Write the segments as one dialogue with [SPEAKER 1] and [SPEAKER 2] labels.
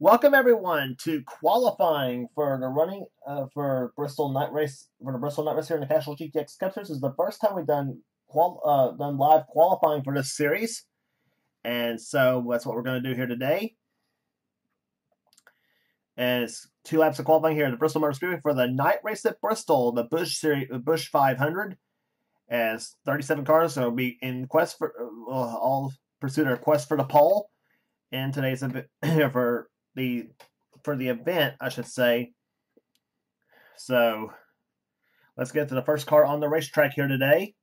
[SPEAKER 1] Welcome everyone to qualifying for the running uh, for Bristol Night Race for the Bristol Night Race here in the Castrol GTX Cup Series. This is the first time we've done qual uh, done live qualifying for this series, and so that's what we're going to do here today. It's two laps of qualifying here at the Bristol Motor Speedway for the night race at Bristol, the Busch Series, the Busch 500. As 37 cars, so it'll be in quest for uh, all pursuit or quest for the pole And today's event for the for the event, I should say. So let's get to the first car on the racetrack here today.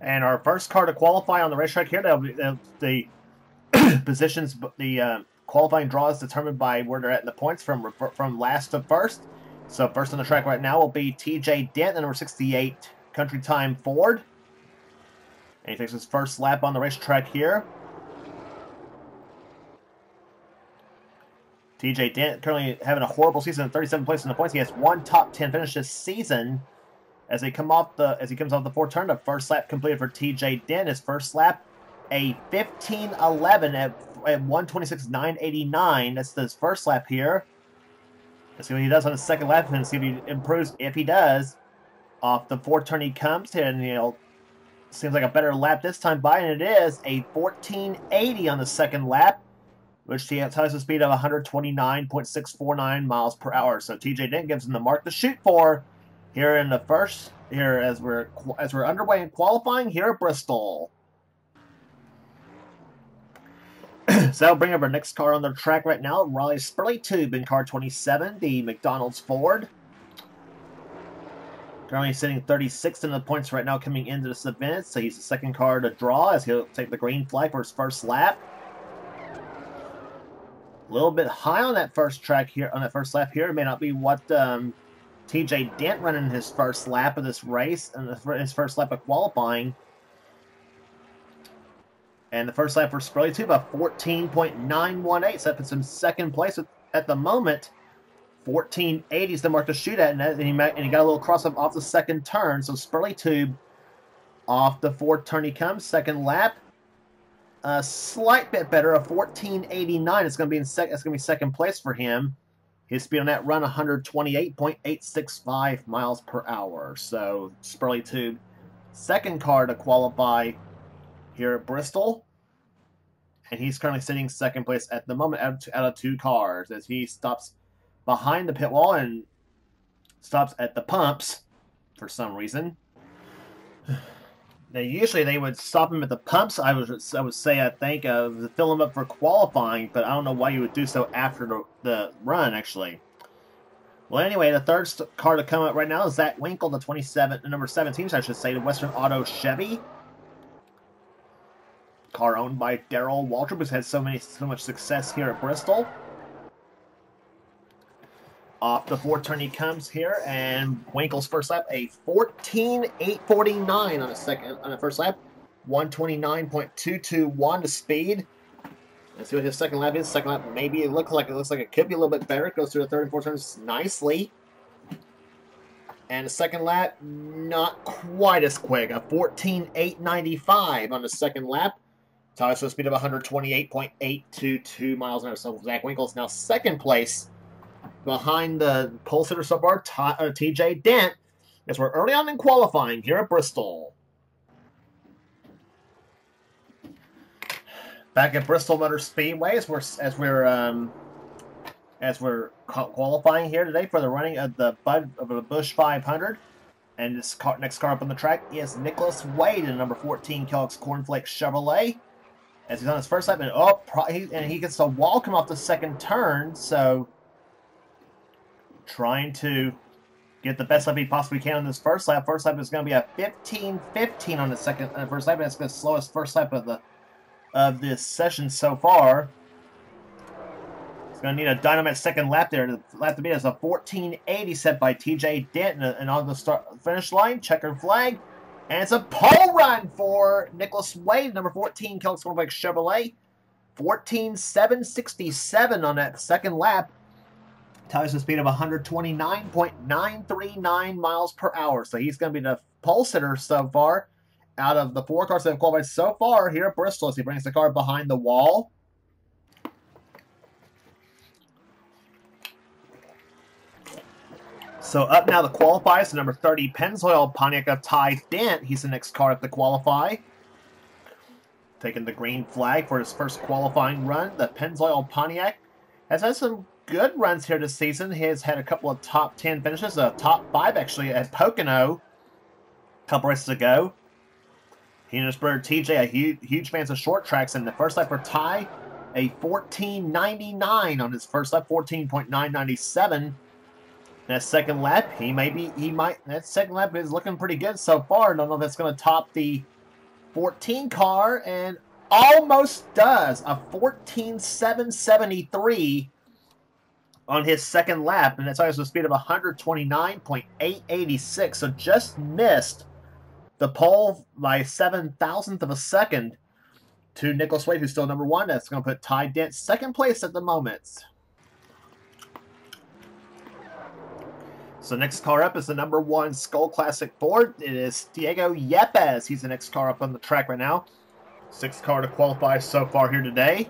[SPEAKER 1] And our first car to qualify on the racetrack here, be, the positions, the uh, qualifying draw is determined by where they're at in the points from from last to first. So first on the track right now will be TJ Dent, the number 68 Country Time Ford. And he takes his first lap on the racetrack here. TJ Dent currently having a horrible season in 37 places in the points. He has one top 10 finish this season. As he come off the as he comes off the fourth turn, the first lap completed for TJ Dent. His first lap, a 15:11 at, at 126.989. That's his first lap here. Let's see what he does on his second lap and see if he improves. If he does, off the fourth turn he comes here and know seems like a better lap this time by, and it is a 14.80 on the second lap which he has a speed of 129.649 miles per hour. So TJ Dent gives him the mark to shoot for here in the first here as we're as we're underway in qualifying here at Bristol. so that'll bring up our next car on the track right now, Riley Spurley Tube in car 27, the McDonald's Ford. Currently sitting 36th in the points right now coming into this event, so he's the second car to draw as he'll take the green flag for his first lap. A little bit high on that first track here, on that first lap here. It may not be what um, TJ Dent running his first lap of this race and his first lap of qualifying. And the first lap for Spurley Tube, a 14.918. So that puts him second place at the moment. 1480 is the mark to shoot at, and, he, and he got a little cross up off the second turn. So Spurley Tube off the fourth turn he comes, second lap a slight bit better, a 1489. It's going to be in sec- it's going to be second place for him. His speed on that run 128.865 miles per hour. So Spurley Tube, second car to qualify here at Bristol. And he's currently sitting second place at the moment out of two cars as he stops behind the pit wall and stops at the pumps for some reason. Now, usually they would stop him at the pumps. I would I would say I think uh, fill him up for qualifying, but I don't know why you would do so after the, the run actually. Well, anyway, the third car to come up right now is Zach Winkle, the 27, the number 17, I should say, the Western Auto Chevy. Car owned by Daryl Waltrip, who's had so many so much success here at Bristol. Off the fourth turn he comes here, and Winkle's first lap, a 14.849 on a second on the first lap. 129.221 to speed. Let's see what his second lap is. Second lap, maybe it looks like it looks like it could be a little bit better. It goes through the third and fourth turns nicely. And the second lap, not quite as quick. A 14.895 on the second lap. Tyler's speed of 128.822 miles an hour. So Zach Winkle's now second place behind the pole sitter so far, TJ Dent, as we're early on in qualifying here at Bristol. Back at Bristol Motor Speedway, as we're as we're um, as we're qualifying here today for the running of the Bud of the Busch 500. And this car, next car up on the track is Nicholas Wade in number 14 Kellogg's Cornflake Chevrolet. As he's on his first lap, and oh, and he gets a wall come off the second turn, so trying to get the best lap he possibly can on this first lap. First lap is going to be a 15-15 on the second uh, first lap. That's the slowest first lap of the of this session so far. It's going to need a dynamite second lap there. The lap to beat is a 14.80 set by TJ Denton. And on the start finish line, checkered flag. And it's a pole run for Nicholas Wade, number 14, Kellogg's Cornflake Chevrolet. 14.767 on that second lap Tyson speed of 129.939 miles per hour. So he's going to be the pole sitter so far out of the four cars that have qualified so far here at Bristol as he brings the car behind the wall. So up now the qualifiers, number 30, Pennzoil Pontiac of Ty Dent. He's the next car up to qualify. Taking the green flag for his first qualifying run, the Pennzoil Pontiac has had some good runs here this season. He has had a couple of top 10 finishes, a top 5 actually at Pocono a couple races ago. He and his brother TJ are huge, huge fans of short tracks, and the first lap for Ty, a 14.99 on his first lap, 14.997. That second lap, he may be, he might, that second lap is looking pretty good so far. Don't know if that's going to top the 14 car, and almost does. A 14.773 on his second lap, and that's always a speed of 129.886, so just missed the pole by seven thousandth of a second to Nicholas Wade, who's still number one. That's going to put Ty Dent second place at the moment. So next car up is the number one Skoal Classic Ford. It is Diego Yepes. He's the next car up on the track right now. Sixth car to qualify so far here today.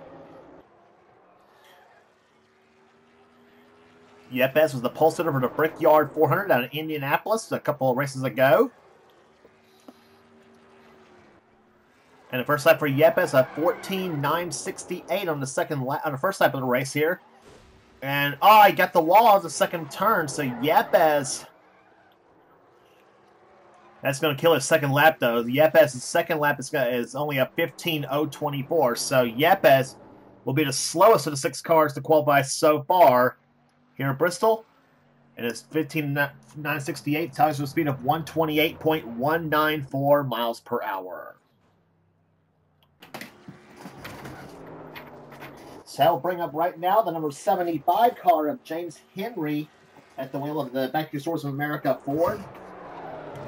[SPEAKER 1] Yepes was the pole sitter for the Brickyard 400 out of Indianapolis a couple of races ago. And the first lap for Yepes, a 14.968 on the second lap, on the first lap of the race here. And, oh, I got the wall on the second turn, so Yepes... That's going to kill his second lap, though. Yepes' second lap is, is only a 15.024, so Yepes will be the slowest of the six cars to qualify so far here at Bristol. It is 15.968, tells you a speed of 128.194 miles per hour. So I'll bring up right now the number 75 car of James Henry at the wheel of the Factory Stores of America Ford.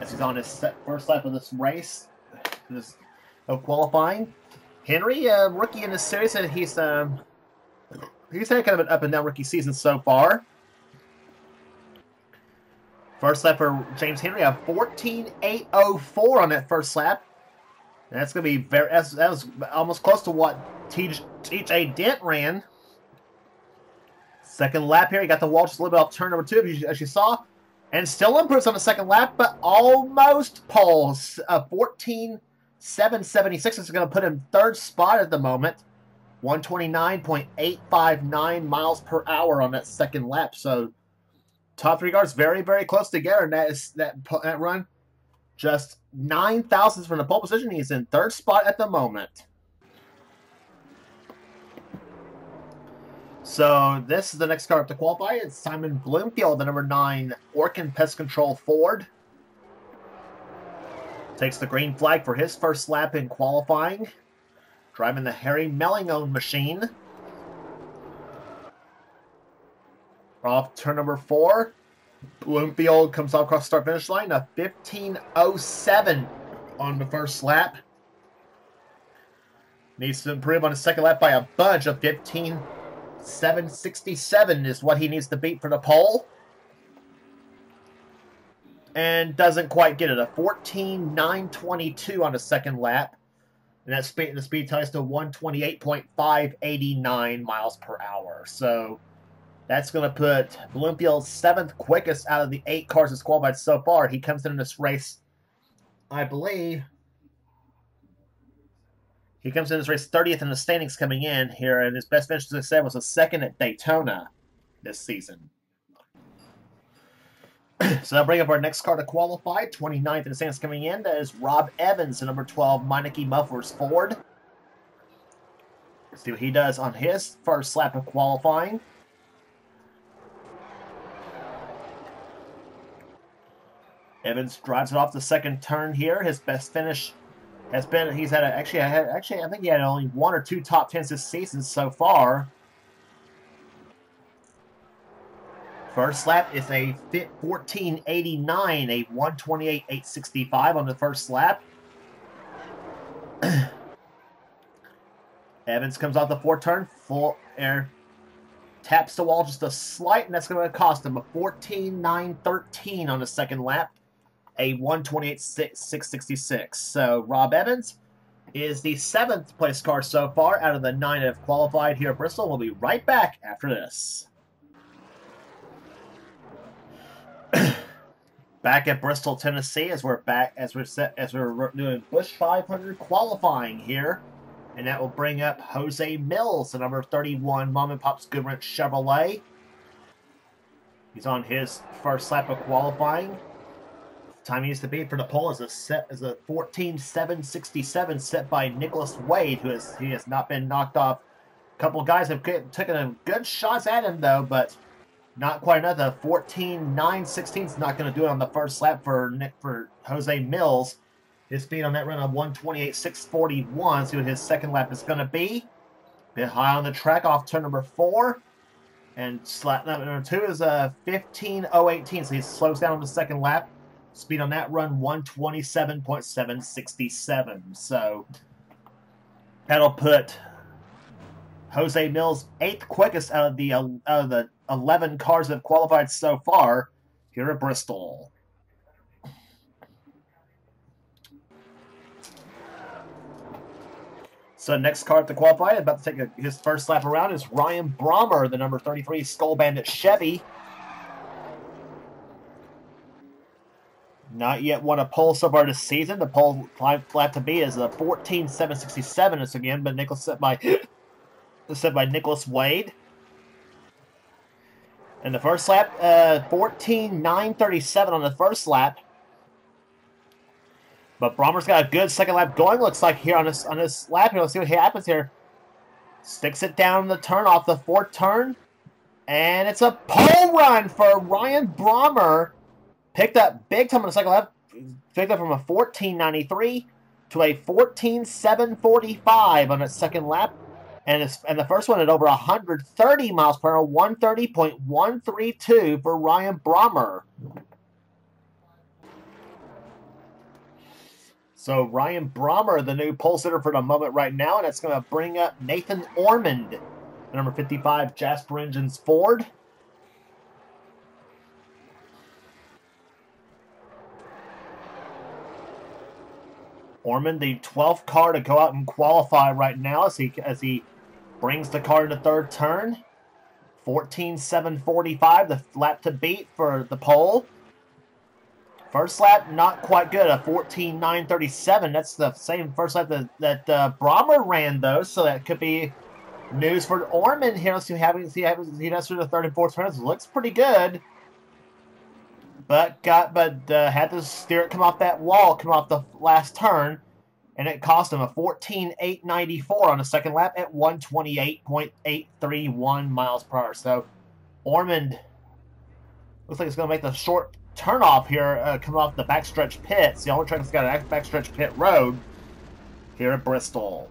[SPEAKER 1] As he's on his first lap of this race, this of qualifying. Henry, a rookie in this series, and he's um, he's had kind of an up and down rookie season so far. First lap for James Henry, a 14.804 on that first lap. That's going to be very, that was almost close to what TJ Dent ran. Second lap here, he got the wall just a little bit off turn number two, as you saw. And still improves on the second lap, but almost poles. A 14.776 is going to put him third spot at the moment. 129.859 miles per hour on that second lap. So top three cars very, very close together. And that is that, that run. Just nine thousandths from the pole position. He's in third spot at the moment. So this is the next car up to qualify. It's Simon Bloomfield, the number nine Orkin Pest Control Ford. Takes the green flag for his first lap in qualifying. Driving the Harry Melling machine. Off turn number four. Bloomfield comes off across the start finish line. A 15.07 on the first lap. Needs to improve on his second lap by a bunch of 15.767 is what he needs to beat for the pole. And doesn't quite get it. A 14.922 on the second lap. And that speed, the speed ties to 128.589 miles per hour. So that's going to put Bloomfield seventh quickest out of the eight cars that's qualified so far. He comes in this race, I believe, he comes in this race 30th in the standings coming in here, and his best finish, as I said, was a second at Daytona this season. so I'll bring up our next car to qualify. 29th in the standings coming in. That is Rob Evans, the number 12 Meineke Mufflers Ford. Let's see what he does on his first lap of qualifying. Evans drives it off the second turn here. His best finish has been he's had a, actually I had actually I think he had only one or two top tens this season so far. First lap is a fit 1489, a 128.865 on the first lap. Evans comes off the four turn, full air, taps the wall just a slight, and that's going to cost him a 14.913 on the second lap a 128.666. So Rob Evans is the seventh place car so far out of the nine that have qualified here at Bristol. We'll be right back after this. Back at Bristol, Tennessee, as we're back as we're set as we're doing Busch 500 qualifying here, and that will bring up Jose Mills, the number 31 Mom and Pop's Goodwrench Chevrolet. He's on his first lap of qualifying. Time needs to be for the pole is a set is a 14.767 set by Nicholas Wade, who has he has not been knocked off. A couple guys have taken good shots at him though, but not quite enough. The 14.916 is not going to do it on the first lap for Nick for Jose Mills. His speed on that run of 128.641. See what his second lap is going to be. Bit high on the track off turn number four. And slap number two is uh, a 15.018. So he slows down on the second lap. Speed on that run 127.767. So that'll put Jose Mills eighth quickest out of the uh, out of the 11 cars that have qualified so far here at Bristol. So next car to qualify, about to take a, his first lap around, is Ryan Brommer, the number 33 Skoal Bandit Chevy. Not yet won a pole so far this season. The pole lap to be is a 14.767 It's again, but Nicholas set by set by Nicholas Wade. And the first lap, uh, 14.937 on the first lap. But Brommer's got a good second lap going, looks like, here on this on this lap. Here, let's see what happens here. Sticks it down the turn off the fourth turn. And it's a pole run for Ryan Brommer. Picked up big time on the second lap. Picked up from a 14.93 to a 14.745 on its second lap and it's, and the first one at over 130 miles per hour, 130.132 for Ryan Brommer. So Ryan Brommer, the new pole sitter for the moment right now, and it's going to bring up Nathan Ormond, number 55 Jasper Engines Ford. Ormond, the 12th car to go out and qualify right now as he as he Brings the car into third turn. 14.745, the lap to beat for the pole. First lap, not quite good, a 14.937. That's the same first lap that, that uh, Brommer ran, though, so that could be news for Orman here. Let's see what happens. See how he does through the third and fourth turns. Looks pretty good. But got but uh, had to steer it come off that wall, come off the last turn and it cost him a 14.894 on the second lap at 128.831 miles per hour. So Ormond looks like it's going to make the short turnoff here, uh, coming off the backstretch pits. The only track that's got a backstretch pit road here at Bristol.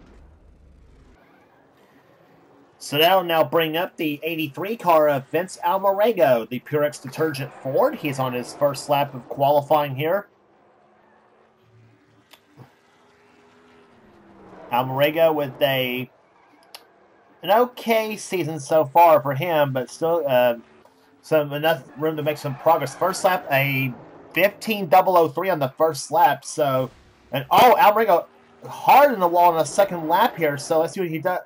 [SPEAKER 1] So that'll now bring up the 83 car of Vince Almarego, the Purex Detergent Ford. He's on his first lap of qualifying here. Almarego with a an okay season so far for him, but still uh, some enough room to make some progress. First lap, a 15.003 on the first lap. So, and oh, Almarego hard in the wall on the second lap here. So let's see what he does.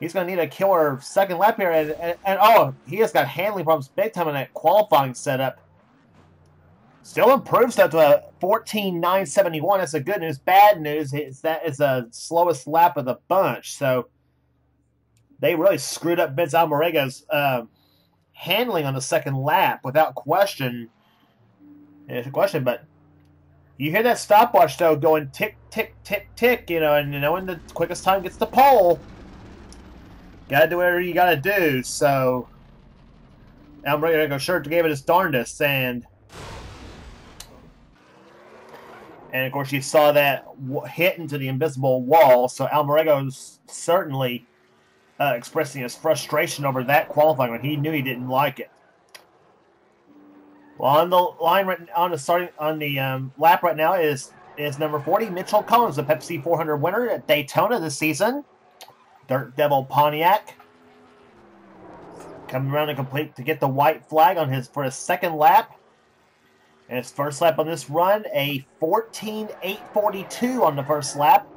[SPEAKER 1] He's going to need a killer second lap here. And, and, and, oh, he has got handling problems big time in that qualifying setup. Still improves up to a 14.971. That's the good news. Bad news is that is the slowest lap of the bunch. So they really screwed up Vince Almarego's uh, handling on the second lap without question. It's a question, but you hear that stopwatch though going tick, tick, tick, tick. You know, and you know when the quickest time gets the pole, gotta do whatever you gotta do. So Almarego sure gave it his darndest, and And of course, you saw that hit into the invisible wall. So Almarego's certainly uh, expressing his frustration over that qualifying when he knew he didn't like it. Well, on the line right on the starting on the um, lap right now is is number 40 Mitchell Collins, the Pepsi 400 winner at Daytona this season. Dirt Devil Pontiac coming around to complete to get the white flag on his for his second lap. And his first lap on this run, a 14.842 on the first lap.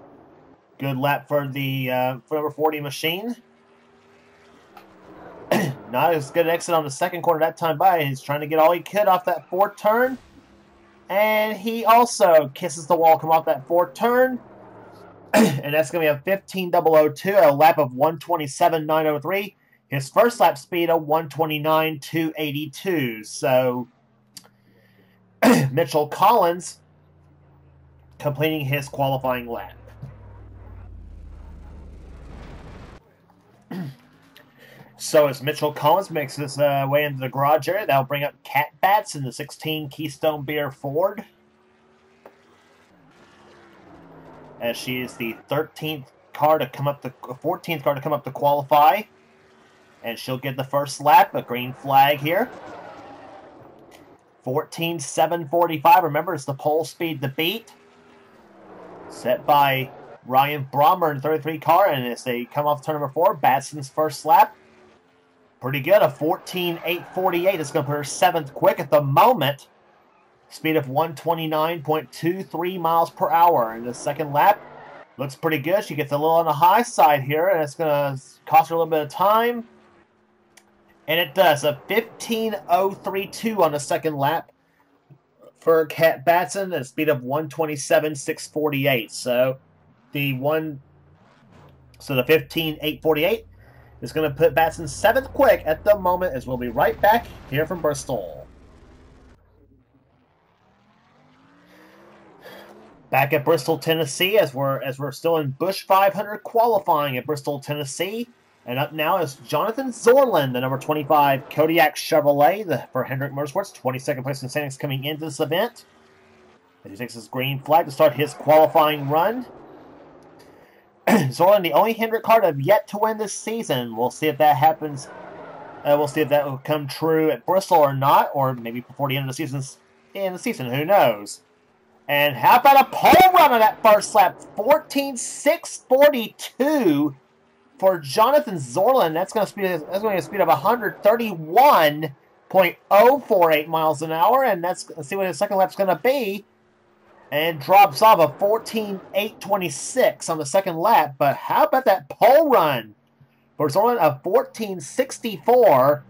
[SPEAKER 1] Good lap for the uh, for number 40 machine. Not as good an exit on the second corner that time by. He's trying to get all he could off that fourth turn. And he also kisses the wall, come off that fourth turn. and that's going to be a 15002, a lap of 127.903. His first lap speed of 129.282. So Mitchell Collins completing his qualifying lap. So as Mitchell Collins makes his uh, way into the garage area, that'll bring up Cat Batson the 16 Keystone Beer Ford. As she is the 13th car to come up the 14th car to come up to qualify. And she'll get the first lap, a green flag here. 14.745. Remember, it's the pole speed to beat. Set by Ryan Brommer in 33 car, and as they come off turn number four, Batson's first lap. Pretty good, a 14.848. It's going to put her seventh quick at the moment. Speed of 129.23 miles per hour. In the second lap, looks pretty good. She gets a little on the high side here, and it's going to cost her a little bit of time. And it does. A 15.032 on the second lap for Cat Batson at a speed of 127.648. So the one, so the 15.848 is going to put Batson seventh quick at the moment as we'll be right back here from Bristol. Back at Bristol, Tennessee, as we're as we're still in Busch 500 qualifying at Bristol, Tennessee. And up now is Jonathan Zorlin, the number 25 Kodiak Chevrolet the, for Hendrick Motorsports, 22nd place in standings coming into this event. As he takes his green flag to start his qualifying run. Zorlin, the only Hendrick car to have yet to win this season. We'll see if that happens. Uh, we'll see if that will come true at Bristol or not, or maybe before the end of the season. In the season, who knows? And how about a pole run on that first lap? 14.642 for Jonathan Zorlin. That's going to speed. That's going to speed of 131.048 miles an hour, and that's let's see what his second lap's going to be. And drops off a 14.826 on the second lap. But how about that pole run for Zorlin of 14.64?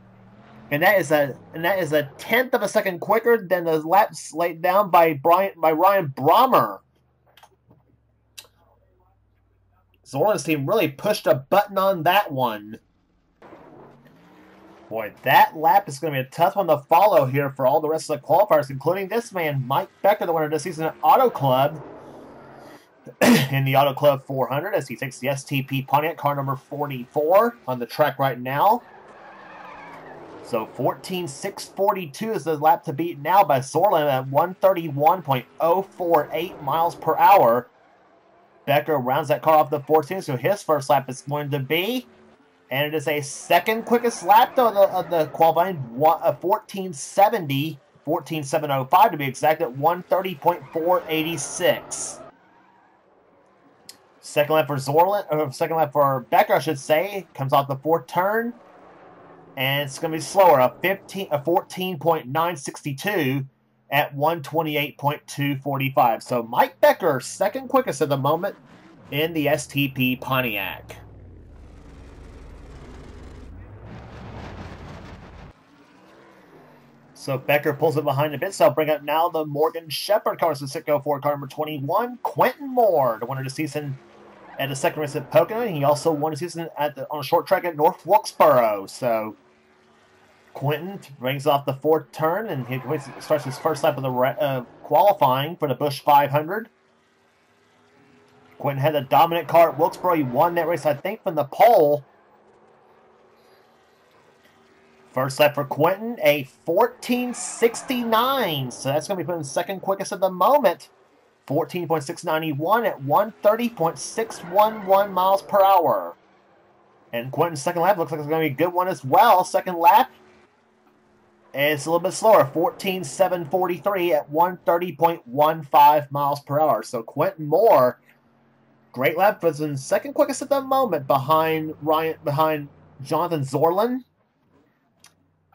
[SPEAKER 1] And that is a and that is a tenth of a second quicker than the laps laid down by Brian by Ryan Brommer. Zorlin's team really pushed a button on that one. Boy, that lap is going to be a tough one to follow here for all the rest of the qualifiers, including this man, Mike Becker, the winner of this season at Auto Club in the Auto Club 400 as he takes the STP Pontiac car number 44 on the track right now. So 14.642 is the lap to beat now by Zorlin at 131.048 miles per hour. Becker rounds that car off the 14, so his first lap is going to be, and it is a second quickest lap though, of the, of the qualifying, a 1470, uh, 14705 to be exact, at 130.486. Second lap for Zorlin, or second lap for Becker, I should say, comes off the fourth turn, and it's going to be slower, a 15, a 14.962 at 128.245. So Mike Becker, second quickest at the moment in the STP Pontiac. So Becker pulls it behind a bit, so I'll bring up now the Morgan Shepherd car, so Citgo Ford car number 21, Quentin Moore, the winner of the season at the second race at Pocono. He also won the season at the, on a short track at North Wilkesboro. So Quentin brings off the fourth turn and he starts his first lap of the uh, qualifying for the Busch 500. Quentin had a dominant car at Wilkesboro. He won that race, I think, from the pole. First lap for Quentin, a 14.69. So that's going to be putting second quickest at the moment. 14.691 at 130.611 miles per hour. And Quentin's second lap looks like it's going to be a good one as well. Second lap, it's a little bit slower, 14.743 at 130.15 miles per hour. So Quentin Moore, great lap, in second quickest at the moment behind Ryan behind Jonathan Zorlin.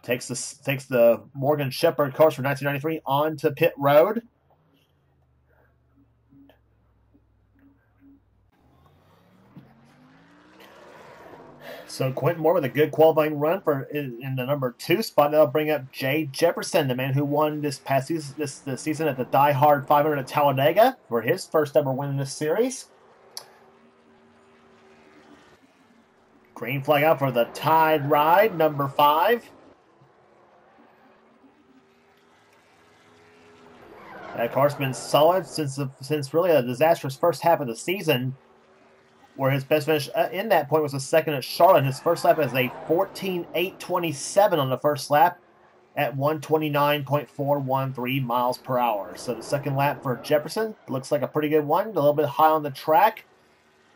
[SPEAKER 1] Takes the takes the Morgan Shepherd course from 1993 onto pit road. So Quentin Moore with a good qualifying run for in the number two spot. That'll bring up Jay Jefferson, the man who won this past season, this, this season at the Die Hard 500 at Talladega for his first ever win in this series. Green flag out for the Tide Ride, number five. That car's been solid since the, since really a disastrous first half of the season where his best finish uh, in that point was a second at Charlotte. His first lap is a 14.827 on the first lap at 129.413 miles per hour. So the second lap for Jefferson looks like a pretty good one. A little bit high on the track.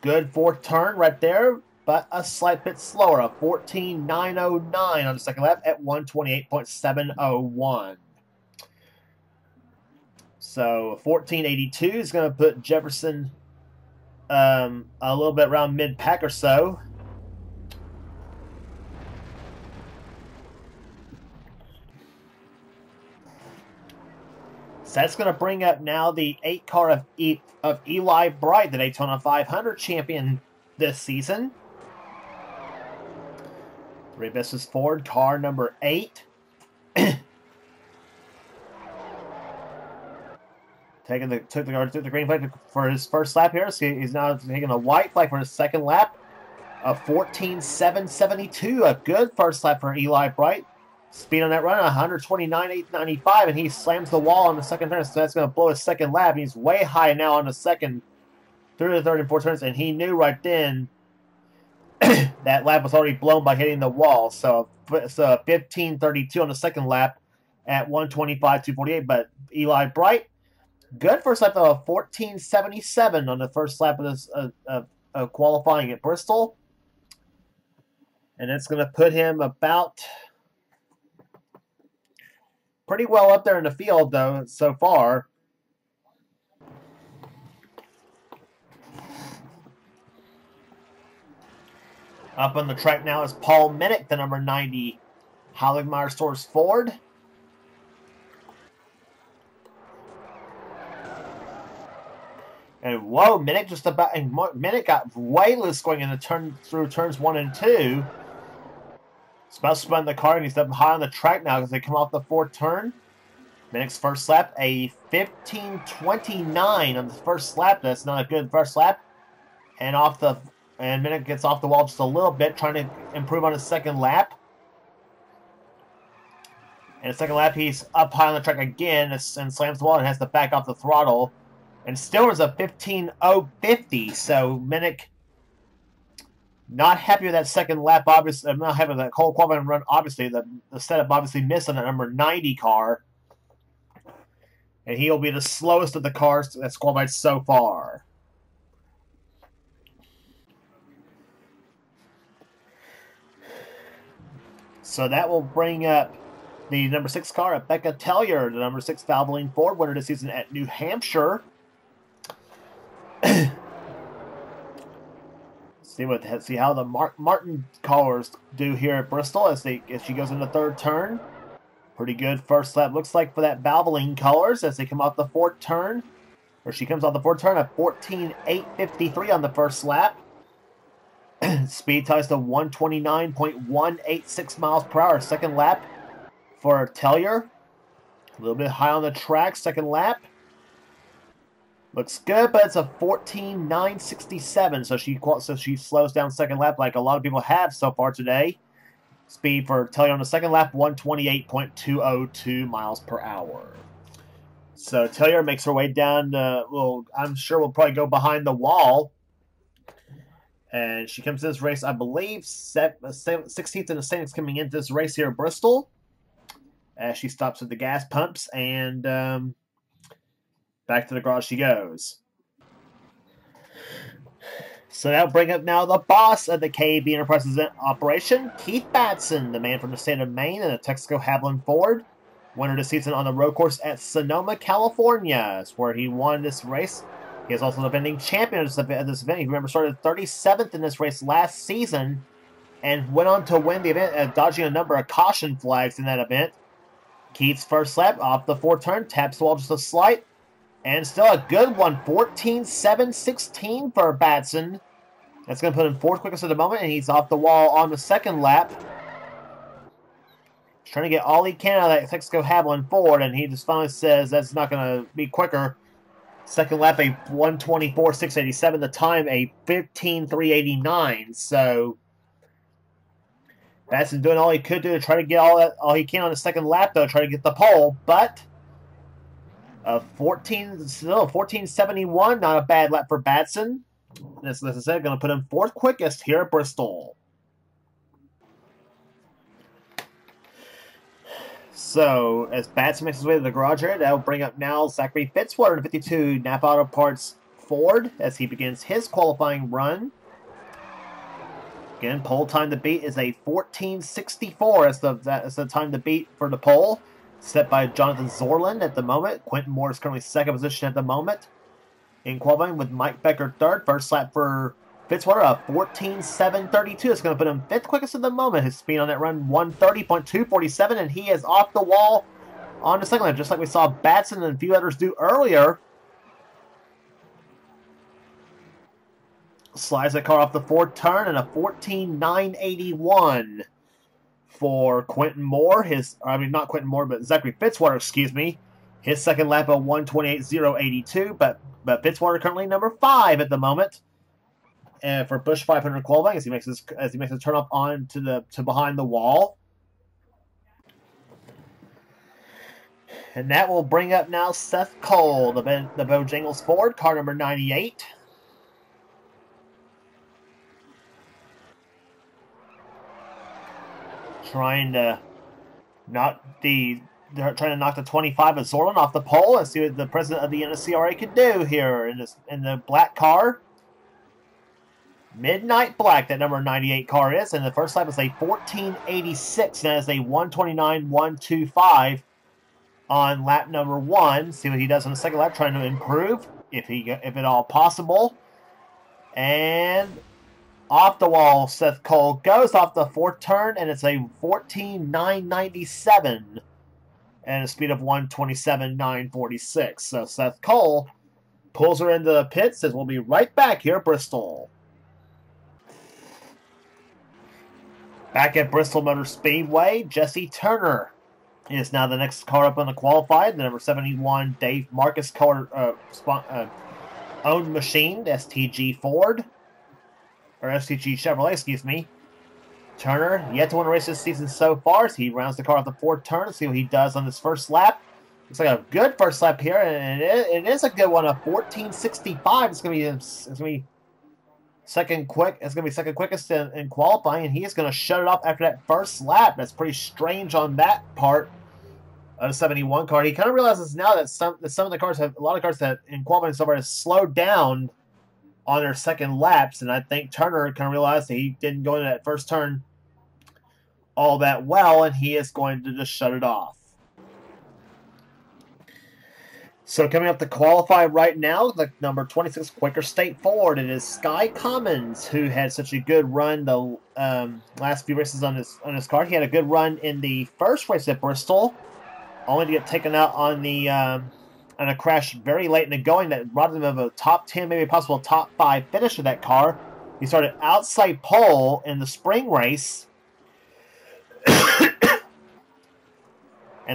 [SPEAKER 1] Good fourth turn right there, but a slight bit slower. A 14.909 on the second lap at 128.701. So 1482 is going to put Jefferson um, a little bit around mid pack or so. So that's going to bring up now the eight car of, e- of Eli Bright, the Daytona 500 champion this season. Three Business Ford, car number eight. taking the took the took the green flag for his first lap here. So he's now taking a white flag for his second lap. A 14.772, a good first lap for Eli Bright. Speed on that run, 129.895, and he slams the wall on the second turn, so that's going to blow his second lap. He's way high now on the second, through the third and fourth turns, and he knew right then that lap was already blown by hitting the wall. So, so 15.32 on the second lap at 125.248, but Eli Bright good first lap of 1477 on the first lap of this of, of qualifying at Bristol. And it's going to put him about pretty well up there in the field, though, so far. Up on the track now is Paul Minnick, the number 90 Heilig-Meyers Ford. And whoa, Minnick just about and Minnick got way loose going into turn through turns one and two. To spin the car and he's up high on the track now because they come off the fourth turn. Minnick's first lap, a 15.29 on the first lap. That's not a good first lap. And off the and Minnick gets off the wall just a little bit, trying to improve on his second lap. And the second lap, he's up high on the track again and slams the wall and has to back off the throttle. And still was a 15.050. So Minnick not happy with that second lap. Obviously, I'm not happy with that whole qualifying run. Obviously, the, the setup obviously missed on the number 90 car. And he'll be the slowest of the cars that's qualified so far. So that will bring up the number six car, Becca Tellier, the number six Valvoline Ford winner this season at New Hampshire. See what see how the Mar- Martin callers do here at Bristol as they as she goes into third turn. Pretty good first lap looks like for that Valvoline colors as they come off the fourth turn. Or she comes off the fourth turn at 14.853 on the first lap. Speed ties to 129.186 miles per hour. Second lap for Tellier. A little bit high on the track. Second lap. Looks good, but it's a 14.967, so she so she slows down second lap like a lot of people have so far today. Speed for Tellier on the second lap, 128.202 miles per hour. So Tellier makes her way down. Uh, well, I'm sure we'll probably go behind the wall. And she comes to this race, I believe, 16th in the standings coming into this race here at Bristol. As she stops at the gas pumps and um, Back to the garage she goes. So now bring up now the boss of the KB Enterprises operation, Keith Batson, the man from the state of Maine and the Texaco Havoline Ford. Winner this season on the road course at Sonoma, California. It's where he won this race. He is also the defending champion of this event. He remember started 37th in this race last season and went on to win the event, dodging a number of caution flags in that event. Keith's first lap off the four turn, taps the wall just a slight, and still a good one, 14 7 16 for Batson That's going to put him fourth quickest at the moment, and he's off the wall on the second lap. He's trying to get all he can out of that Texaco Havoline Ford, and he just finally says that's not going to be quicker. Second lap, a 124.687. The time, a 15.389. So Batson doing all he could do to try to get all that all he can on the second lap, though, try to get the pole. But a 14, still 14.71, not a bad lap for Batson. This, as I said, going to put him fourth quickest here at Bristol. So, as Batson makes his way to the garage area, that'll bring up now Zachary Fitzwater in 52 Napa Auto Parts Ford as he begins his qualifying run. Again, pole time to beat is a 14.64 as the, as the time to beat for the pole, set by Jonathan Zorland at the moment. Quentin Moore is currently second position at the moment in qualifying with Mike Becker third. First lap for Fitzwater, a 14.732. It's going to put him fifth quickest at the moment. His speed on that run, 130.247, and he is off the wall on the second lap, just like we saw Batson and a few others do earlier. Slides the car off the fourth turn and a 14.981 for Quentin Moore. His, I mean, not Quentin Moore, but Zachary Fitzwater, excuse me. His second lap of 128.082, but but Fitzwater currently number five at the moment. And for Busch 500 qualifying, as he makes his as he makes a turn up on to the to behind the wall. And that will bring up now Seth Cole, the the Bojangles Ford, car number 98. Trying to not the they're trying to knock the 25 of Zorland off the pole and see what the president of the NNSCRA can do here in this in the black car. Midnight Black, that number 98 car is, and the first lap is a 1486, and that is a 129.125 on lap number one. See what he does on the second lap, trying to improve if he if at all possible. And off the wall, Seth Cole goes off the fourth turn, and it's a 14.997 and a speed of 127.946. So Seth Cole pulls her into the pit, says we'll be right back here at Bristol. Back at Bristol Motor Speedway, Jesse Turner is now the next car up on the qualified. The number 71 Dave Marcis car uh, uh, owned machine, STG Ford, or STG Chevrolet, excuse me. Turner, yet to win a race this season so far, so he rounds the car off the fourth turn. See what he does on this first lap. Looks like a good first lap here, and it is a good one, a 14.65. It's gonna be it's gonna be second quick. It's gonna be second quickest in, in qualifying, and he is gonna shut it off after that first lap. That's pretty strange on that part of the 71 car. He kind of realizes now that some that some of the cars have a lot of cars that in qualifying so far have slowed down on their second laps, and I think Turner kind of realized he didn't go into that first turn all that well, and he is going to just shut it off. So coming up to qualify right now, the number 26 Quaker State Ford, it is Sky Commons who had such a good run the um, last few races on his on his car. He had a good run in the first race at Bristol, only to get taken out on the um, on a crash very late in the going that robbed him of a top 10, maybe possible top 5 finish of that car. He started outside pole in the spring race. and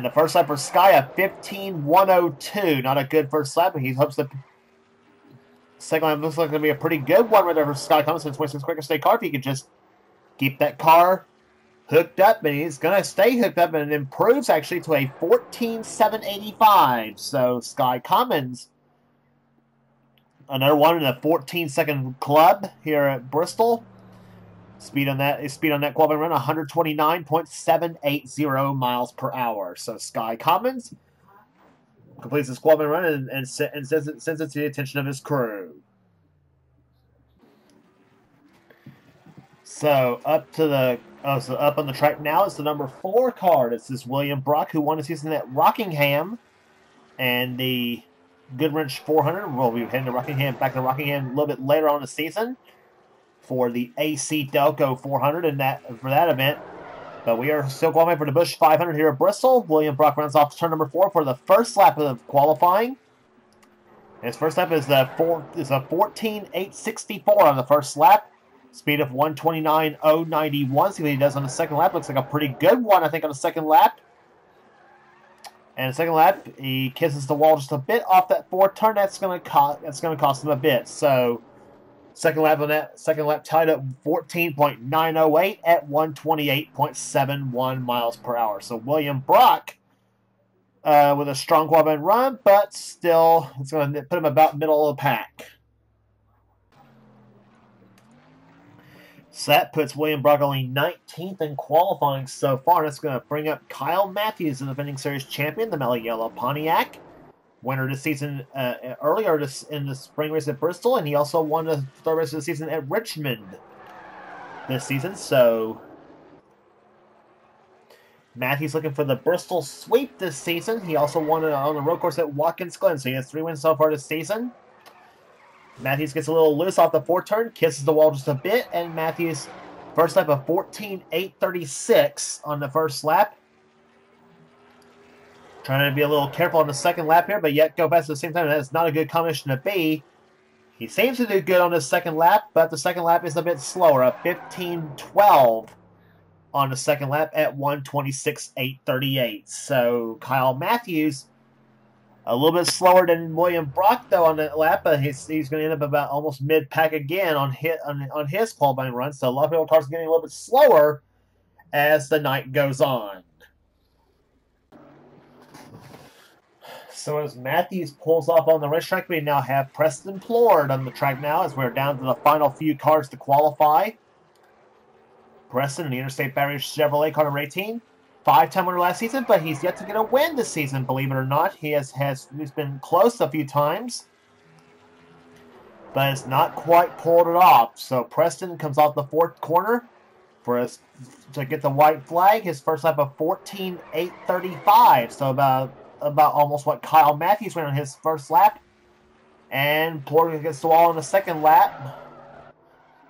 [SPEAKER 1] the first lap for Sky, a 15.102. Not a good first lap, but he hopes that second lap looks like going to be a pretty good one right there for Sky since Winston's quicker state car. If he could just keep that car hooked up, and he's going to stay hooked up, and improves actually to a 14.785. So Sky Commons, another one in the 14 second club here at Bristol. Speed on that speed on that qualifying run 129.780 miles per hour. So Sky Commons completes his qualifying run and, and, and sends, it, sends it to the attention of his crew. So up to the oh, so up on the track now is the number four card. It's This William Brock, who won a season at Rockingham, and the Goodwrench 400. We'll be heading to Rockingham, back to Rockingham a little bit later on the season for the AC Delco 400 and that for that event. But we are still qualifying for the Busch 500 here at Bristol. William Brock runs off turn number four for the first lap of qualifying. His first lap is the four is a 14.864 on the first lap. Speed of 129.091. See what he does on the second lap. Looks like a pretty good one, I think, on the second lap. And the second lap, he kisses the wall just a bit off that fourth turn. That's gonna cost. That's gonna cost him a bit. So, second lap on that second lap tied up 14.908 at 128.71 miles per hour. So William Brock uh, with a strong qualifying run, but still, it's going to put him about middle of the pack. So that puts William Brock only 19th in qualifying so far. That's going to bring up Kyle Matthews, the defending series champion, the Mellow Yellow Pontiac. Winner this season uh, earlier this, in the spring race at Bristol, and he also won the third race of the season at Richmond this season. So Matthews looking for the Bristol sweep this season. He also won on the road course at Watkins Glen, so he has three wins so far this season. Matthews gets a little loose off the fourth turn, kisses the wall just a bit, and Matthews first lap of 14.836 on the first lap. Trying to be a little careful on the second lap here, but yet go fast at the same time. That is not a good combination to be. He seems to do good on the second lap, but the second lap is a bit slower, a 15.12 on the second lap at 126.838. So Kyle Matthews a little bit slower than William Brock though on that lap, but he's, he's going to end up about almost mid pack again on hit on, on his qualifying run. So a lot of people cars getting a little bit slower as the night goes on. So as Matthews pulls off on the racetrack, we now have Preston Plord on the track now as we're down to the final few cars to qualify. Preston the Interstate Battery Chevrolet car number 18. Five-time winner last season, but he's yet to get a win this season, believe it or not. He has, has he's been close a few times, but has not quite pulled it off. So Preston comes off the fourth corner for us to get the white flag. His first lap of 14.835, so about about almost what Kyle Matthews went on his first lap. And Plord gets the wall on the second lap.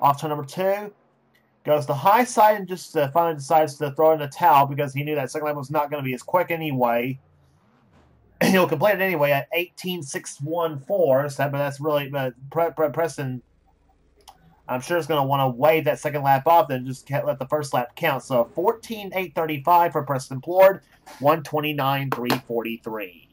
[SPEAKER 1] Off turn number two goes the high side and just uh, finally decides to throw in a towel because he knew that second lap was not going to be as quick anyway. He'll complete it anyway at 18.614. So, but that's really, but Pre- Pre- Preston, I'm sure is going to want to wave that second lap off and just let the first lap count. So 14.835 for Preston Plord, 129.343.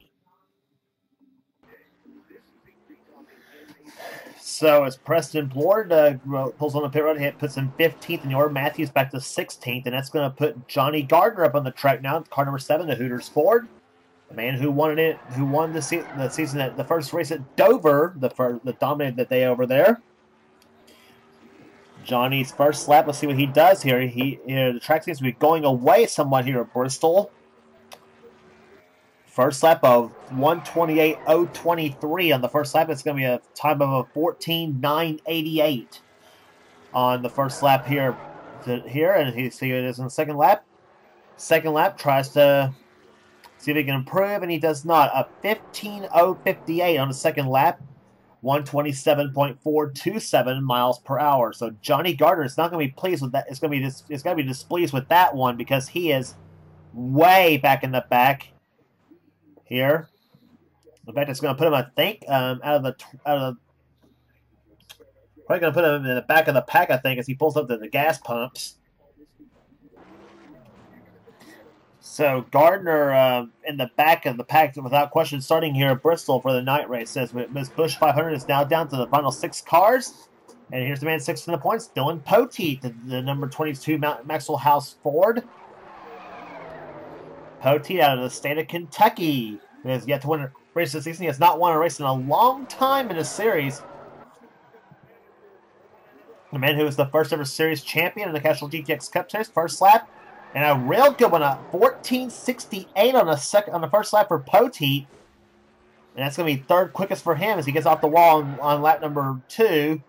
[SPEAKER 1] So as Preston Plord uh, pulls on the pit road, hit puts him 15th, and your Matthews back to 16th, and that's going to put Johnny Gardner up on the track now. Car number seven, the Hooters Ford, the man who won it, who won the, se- the season at the first race at Dover, the first, the dominated that day over there. Johnny's first lap. Let's see what he does here. He you know, the track seems to be going away somewhat here at Bristol. First lap of 128.023 on the first lap. It's going to be a time of a 14.988 on the first lap here. Here, and he see it is in the second lap. Second lap tries to see if he can improve, and he does not. A 15.058 on the second lap. 127.427 miles per hour. So Johnny Gardner is not going to be pleased with that. It's going to be dis- it's going to be displeased with that one because he is way back in the back here. In fact, it's going to put him, I think, um, out of the out of the, probably going to put him in the back of the pack. I think as he pulls up to the gas pumps. So Gardner uh, in the back of the pack, without question, starting here at Bristol for the night race. Says Miss Busch 500 is now down to the final six cars. And here's the man six in the points, Dylan Poteet, the, the number 22 Maxwell House Ford. Poteet out of the state of Kentucky, who has yet to win a race this season. He has not won a race in a long time in a series. The man who was the first ever series champion in the Castrol GTX Cup Series, first lap. And a real good one, a 14.68 on the second on the first lap for Poteet. And that's going to be third quickest for him as he gets off the wall on, on lap number two.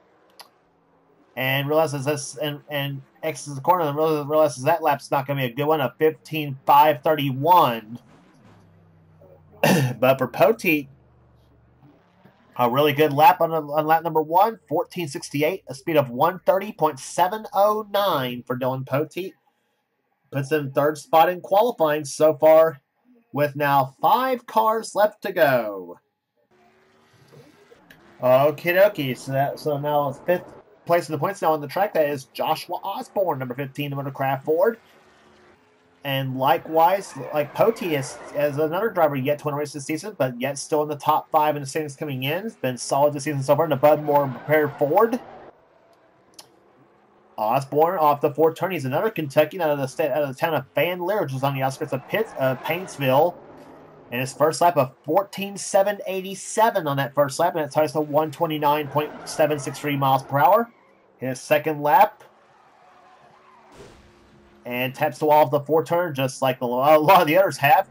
[SPEAKER 1] And realizes this and, and exits the corner and realizes that lap's not going to be a good one, a 15.531. but for Poteet, a really good lap on, on lap number one, 14.68, a speed of 130.709 for Dylan Poteet. Puts him third spot in qualifying so far, with now five cars left to go. Okie dokie, so that so now fifth place in the points now on the track. That is Joshua Osborne, number 15, the Motorcraft Ford. And likewise, like Poteet is as another driver yet to win a race this season, but yet still in the top five in the standings coming in. It's been solid this season so far and Bud Moore prepared Ford. Osborne off the fourth turn. He's another Kentuckian out of the state, out of the town of Van Lear, which is on the outskirts of Pitt, uh, Paintsville. And his first lap of 14.787 on that first lap, and it ties to 129.763 miles per hour. His second lap, and taps the wall of the four turn, just like a lot of the others have.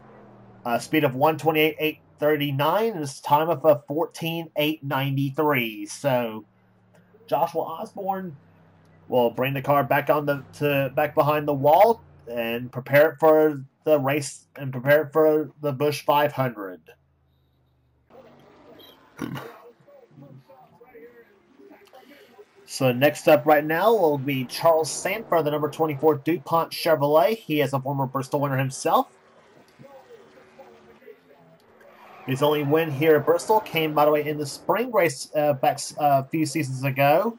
[SPEAKER 1] A speed of 128.839 and his time of a 14.893. So Joshua Osborne will bring the car back on the to back behind the wall and prepare it for the race and prepare it for the Busch 500. So next up right now will be Charles Sanford, the number 24 DuPont Chevrolet. He is a former Bristol winner himself. His only win here at Bristol came, by the way, in the spring race uh, back uh, a few seasons ago.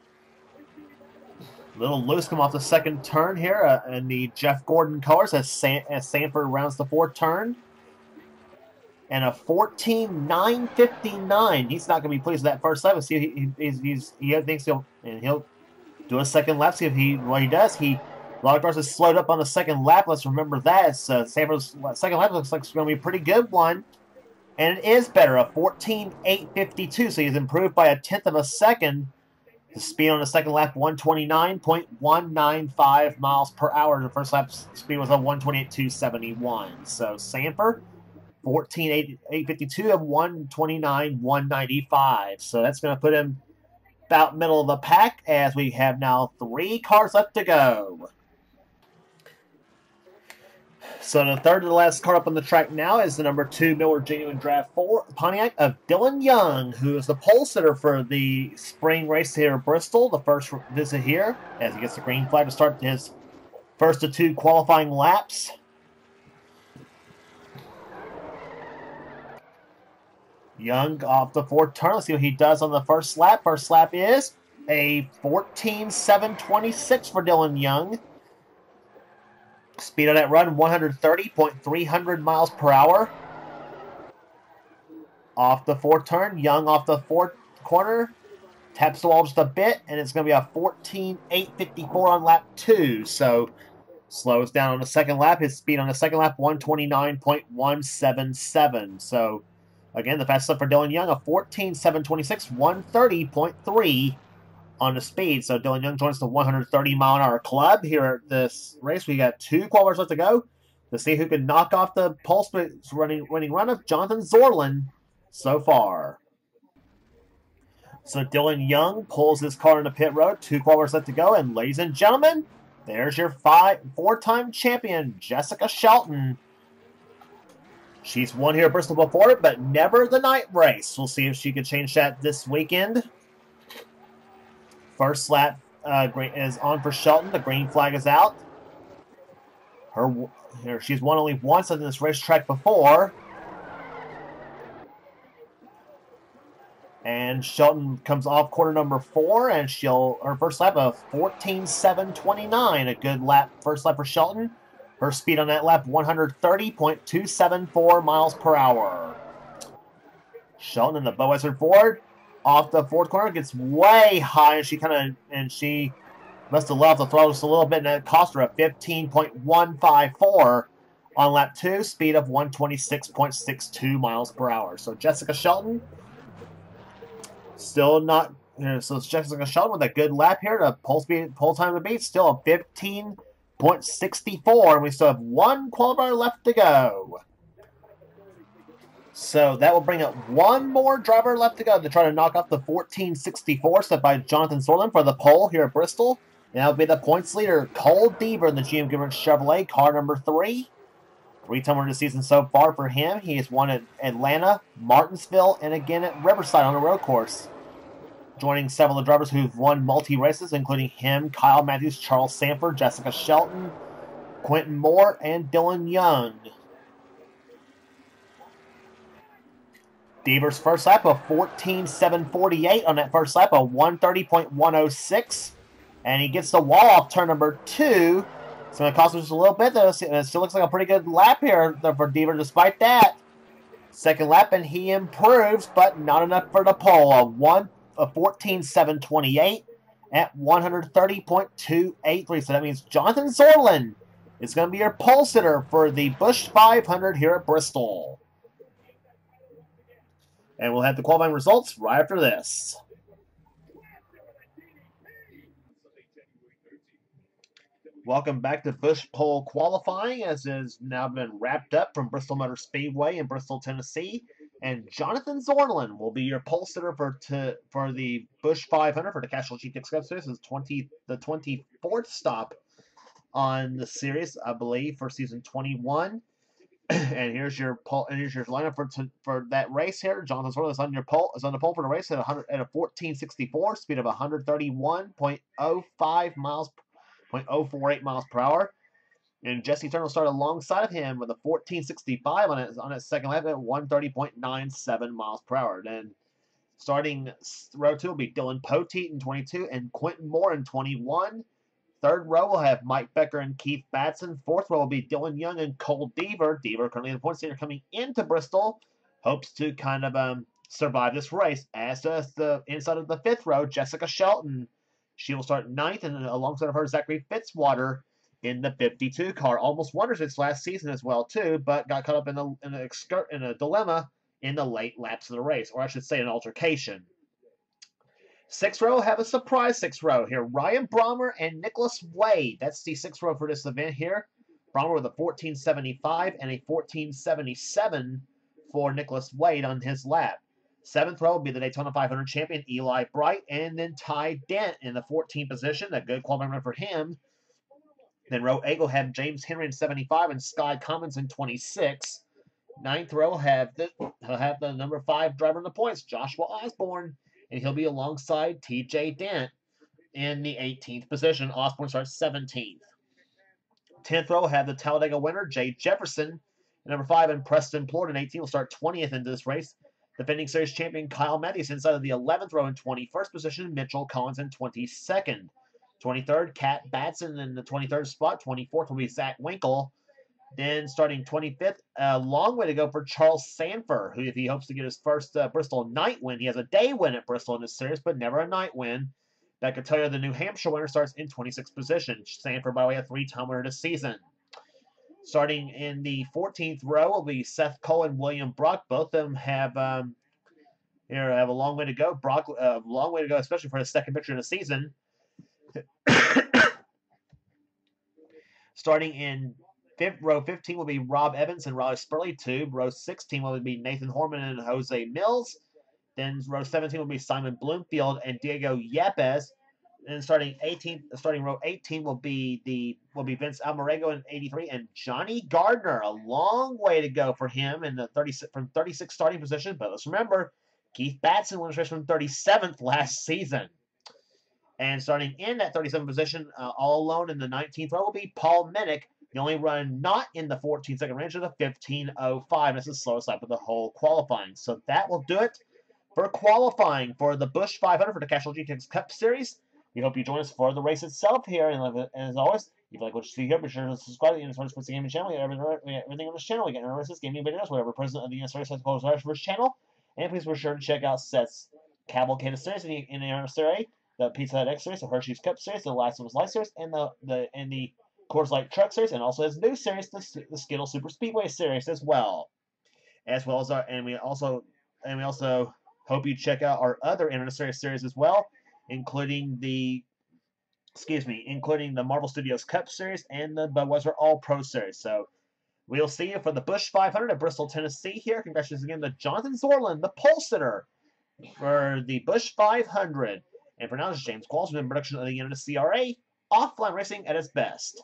[SPEAKER 1] A Little loose come off the second turn here uh, in the Jeff Gordon colors as, San as Sanford rounds the fourth turn. And a 14.959. He's not going to be pleased with that first lap. See, he, he's, he's, he thinks he'll and he'll do a second lap. See if he what he does. He a lot of cars has slowed up on the second lap. Let's remember that. So uh, Sanford's second lap looks like it's going to be a pretty good one. And it is better, a 14.852. So he's improved by a tenth of a second the speed on the second lap, 129.195 miles per hour. The first lap speed was a 128.271. So Sanford, 14.852 of 129.195. So that's going to put him about middle of the pack as we have now three cars left to go. So the third to the last car up on the track now is the number two Miller Genuine Draft 4 Pontiac of Dylan Young, who is the pole sitter for the spring race here at Bristol, the first visit here, as he gets the green flag to start his first of two qualifying laps. Young off the fourth turn. Let's see what he does on the first lap. First lap is a 14.726 for Dylan Young. Speed on that run, 130.300 miles per hour. Off the fourth turn, Young off the fourth corner. Taps the wall just a bit, and it's going to be a 14.854 on lap two. So slows down on the second lap. His speed on the second lap, 129.177. So again, the fastest lap for Dylan Young, a 14.726, 130.3 on the speed. So Dylan Young joins the 130 mile an hour club here at this race. We got two qualifiers left to go to see who can knock off the pulse running running run of Jonathan Zorlin so far. So Dylan Young pulls his car into pit road. Two qualifiers left to go, and ladies and gentlemen, there's your five four-time champion Jessica Shelton. She's won here at Bristol before, but never the night race. We'll see if she can change that this weekend. First lap uh, is on for Shelton. The green flag is out. Her, her she's won only once on this racetrack before. And Shelton comes off quarter number four, and she'll her first lap of 14.729. A good lap, first lap for Shelton. Her speed on that lap, 130.274 miles per hour. Shelton in the Boazard Ford off the fourth corner, gets way high, and she kind of and she must have left the throttle just a little bit, and it cost her a 15.154 on lap two, speed of 126.62 miles per hour. So Jessica Shelton still not. You know, so it's Jessica Shelton with a good lap here to pull speed, pull time to beat, still a 15.64, and we still have one qualifier left to go. So that will bring up one more driver left to go to try to knock off the 1464 set by Jonathan Zorlin for the pole here at Bristol. And that'll be the points leader, Cole Deaver in the GM Goodwrench Chevrolet, car number three. Three-time winner this season so far for him. He has won at Atlanta, Martinsville, and again at Riverside on a road course joining several drivers who've won multi races, including him, Kyle Matthews, Charles Sanford, Jessica Shelton, Quentin Moore, and Dylan Young. Deaver's first lap of 14.748 on that first lap of 130.106. And he gets the wall off turn number two. It's going to cost him just a little bit, though. It still looks like a pretty good lap here for Deaver despite that. Second lap, and he improves, but not enough for the pole. A 1 of 14,728 at 130.283. So that means Jonathan Zorlin is going to be your pole sitter for the Busch 500 here at Bristol. And we'll have the qualifying results right after this. Welcome back to Busch Pole Qualifying, as it has now been wrapped up from Bristol Motor Speedway in Bristol, Tennessee. And Jonathan Zorlin will be your pole sitter for to, for the Busch 500 for the Castrol GTX Cup Series. This is 20 the 24th stop on the series, I believe, for season 21. and here's your pole, and here's your lineup for for that race here. Jonathan Zorlin is on your pole is on the pole for the race at 100 at a 1464 speed of 131.05 miles 0.048 miles per hour. And Jesse Turner started alongside of him with a 1465 on his on his second lap at 130.97 miles per hour. Then starting row two will be Dylan Poteet in 22 and Quentin Moore in 21. Third row will have Mike Becker and Keith Batson. Fourth row will be Dylan Young and Cole Deaver. Deaver currently in the points leader coming into Bristol. Hopes to kind of um, survive this race. As does the inside of the fifth row, Jessica Shelton. She will start ninth, and alongside of her, Zachary Fitzwater in the 52 car. Almost won its last season as well too, but got caught up in a in a, in a dilemma in the late laps of the race, or I should say, an altercation. Sixth row have a surprise sixth row here. Ryan Brommer and Nicholas Wade. That's the sixth row for this event here. Brommer with a 1475 and a 1477 for Nicholas Wade on his lap. Seventh row will be the Daytona 500 champion Eli Bright, and then Ty Dent in the 14th position. A good qualifying run for him. Then row 8 will have James Henry in 75 and Sky Commons in 26. Ninth row will have the he'll have the number five driver in the points, Joshua Osborne, and he'll be alongside TJ Dent in the 18th position. Osborne starts 17th. 10th row will have the Talladega winner, Jay Jefferson. Number five and Preston Plord in 18 will start 20th into this race. Defending series champion Kyle Matthews inside of the 11th row in 21st position. Mitchell Collins in 22nd. 23rd, Cat Batson in the 23rd spot. 24th will be Zach Winkle. Then starting 25th, a long way to go for Charles Sanford, who, if he hopes to get his first uh, Bristol night win, he has a day win at Bristol in this series, but never a night win. That could tell you the New Hampshire winner starts in 26th position. Sanford, by the way, a three-time winner this season. Starting in the 14th row will be Seth Cole and William Brock. Both of them have um, here have a long way to go. Brock, a uh, long way to go, especially for the second victory of the season. Starting in fifth, row 15 will be Rob Evans and Riley Spurley. Two. Row 16 will be Nathan Horman and Jose Mills. Then row 17 will be Simon Bloomfield and Diego Yepes. And starting 18, starting row 18 will be the will be Vince Almarego in 83 and Johnny Gardner. A long way to go for him in the 36 from 36 starting position. But let's remember, Keith Batson was race from 37th last season. And starting in that 37th position, uh, all alone in the 19th row will be Paul Minnick. The only run not in the 14 second range of the 15.05. This is the slowest lap of the whole qualifying. So that will do it for qualifying for the Busch 500 for the Castrol GTX Cup Series. We hope you join us for the race itself here. And, as always, if you like what you see here, be sure to subscribe to the United Sports Gaming channel. We get everything on this channel. We get races, gaming videos, whatever president of the States has first channel. And please be sure to check out Seth's Cavalcade of Series in the, in the Pizza Hut X Series, the Hershey's Cup Series, the Last of Us Life Series, and the, the and the Coors Light Truck Series, and also his new series, the, the Skittle Super Speedway Series as well. As well as our, and we also, and we also hope you check out our other Series series as well, including the excuse me, including the Marvel Studios Cup Series and the Budweiser All Pro Series. So we'll see you for the Busch 500 at Bristol, Tennessee here. Congratulations again to Jonathan Zorlin, the pole sitter for the Busch 500. And is James Qualls with production of the Unit of CRA, offline racing at its best.